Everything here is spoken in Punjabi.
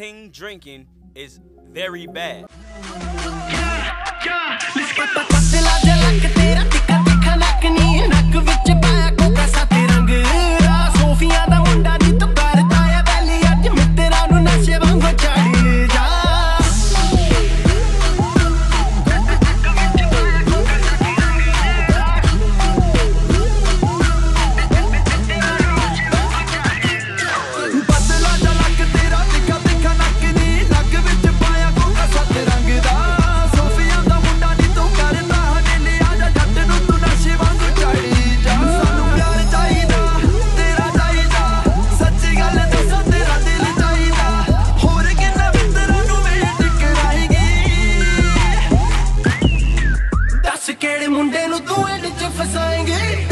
Ting drinking is very bad. ਮੁੰਡੇ ਨੂੰ ਤੂੰ ਇਹ ਚ ਫਸਾਏਂਗੇ।